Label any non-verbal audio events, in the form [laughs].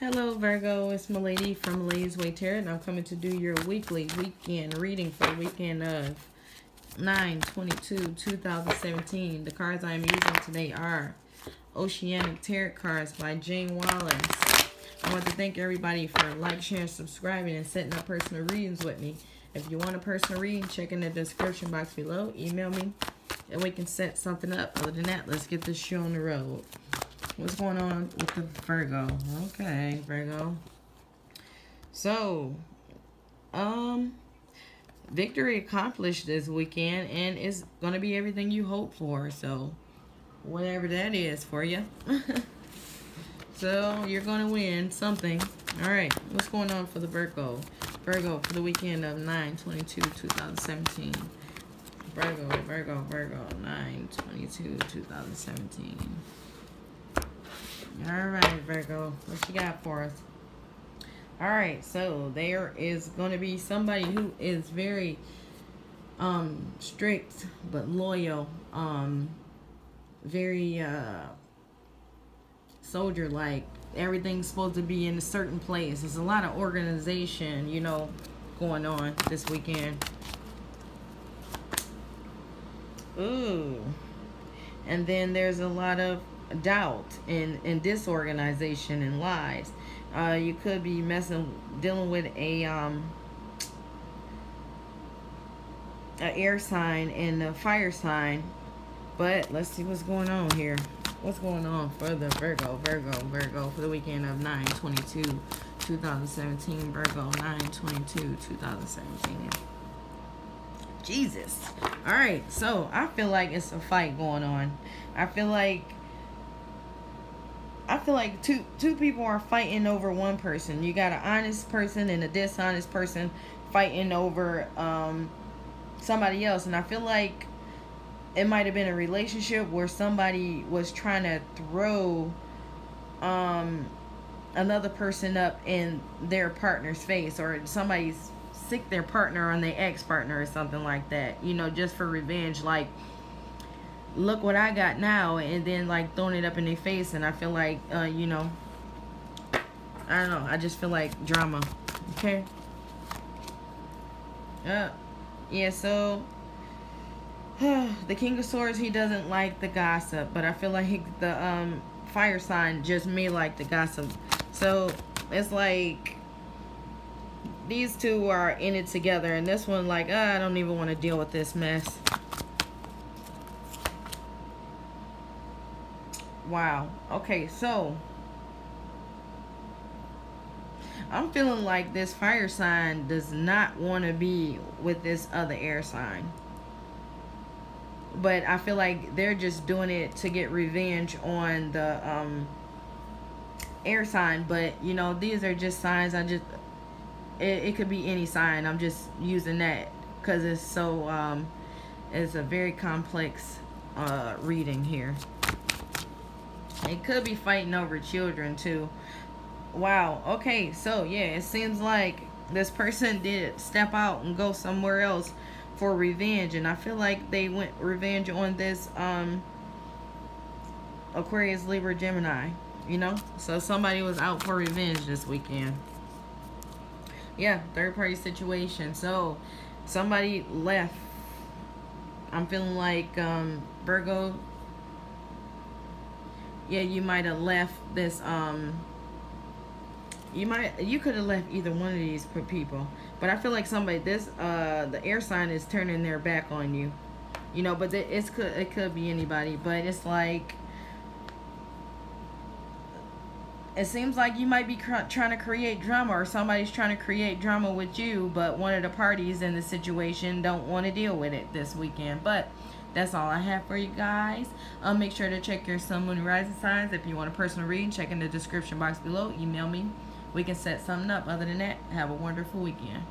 Hello Virgo, it's Milady from Malady's Way Tarot and I'm coming to do your weekly weekend reading for the weekend of 9-22-2017. The cards I am using today are Oceanic Tarot cards by Jayne Wallace. I want to thank everybody for like, sharing, subscribing, and setting up personal readings with me. If you want a personal reading, check in the description box below. Email me and we can set something up. Other than that, let's get this show on the road. What's going on with the Virgo? Okay, Virgo. So, um, victory accomplished this weekend, and it's going to be everything you hope for. So, whatever that is for you. [laughs] so, you're going to win something. All right, what's going on for the Virgo? Virgo for the weekend of 9-22-2017. Virgo, Virgo, Virgo, 9-22-2017. All right, Virgo, what you got for us? All right, so there is going to be somebody who is very um, strict but loyal, um, very uh, soldier-like. Everything's supposed to be in a certain place. There's a lot of organization, you know, going on this weekend. Ooh. And then there's a lot of doubt and, and disorganization and lies. Uh, you could be messing, dealing with a, um, a air sign and a fire sign. But let's see what's going on here. What's going on for the Virgo, Virgo, Virgo for the weekend of 9-22, 2017. Virgo, 9-22, 2017. Jesus. All right, so I feel like it's a fight going on. I feel like I feel like two two people are fighting over one person. You got an honest person and a dishonest person fighting over um, somebody else, and I feel like it might have been a relationship where somebody was trying to throw um, another person up in their partner's face, or somebody's sick their partner on their ex partner or something like that. You know, just for revenge, like look what I got now and then like throwing it up in their face and I feel like uh, you know I don't know I just feel like drama okay? Uh, yeah so [sighs] the king of swords he doesn't like the gossip but I feel like he, [laughs] the um fire sign just may like the gossip. So it's like these two are in it together and this one like oh, I don't even want to deal with this mess Wow. Okay, so I'm feeling like this fire sign does not want to be with this other air sign. But I feel like they're just doing it to get revenge on the um, air sign. But, you know, these are just signs. I just, it, it could be any sign. I'm just using that because it's so, um, it's a very complex uh, reading here. It could be fighting over children too. Wow. Okay. So yeah, it seems like this person did step out and go somewhere else for revenge, and I feel like they went revenge on this um Aquarius, Libra, Gemini. You know, so somebody was out for revenge this weekend. Yeah, third party situation. So somebody left. I'm feeling like um Virgo yeah, you might have left this, um, you might, you could have left either one of these people. But I feel like somebody, this, uh, the air sign is turning their back on you. You know, but it's could, it could be anybody. But it's like, it seems like you might be trying to create drama or somebody's trying to create drama with you but one of the parties in the situation don't want to deal with it this weekend but that's all I have for you guys. Um, make sure to check your sun, moon, and rising signs. If you want a personal reading, check in the description box below. Email me. We can set something up. Other than that, have a wonderful weekend.